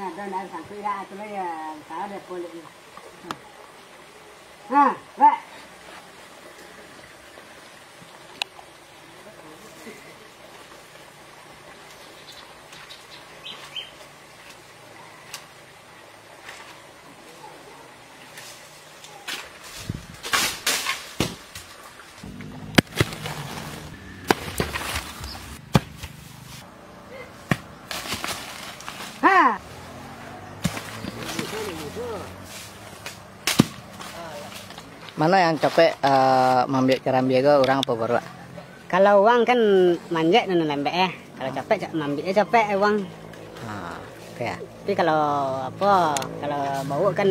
nè tôi nãy thằng kia ra tôi mới ờ, xả được cô liền à ờ, vậy. Mana yang capek uh, mengambil kerambi ke orang apa baru? Kalau uang kan manjat dan lembek eh. Kalau capek cak ambilnya capek uang. Ha, oke ya. Tapi kalau apa? Kalau bawa kan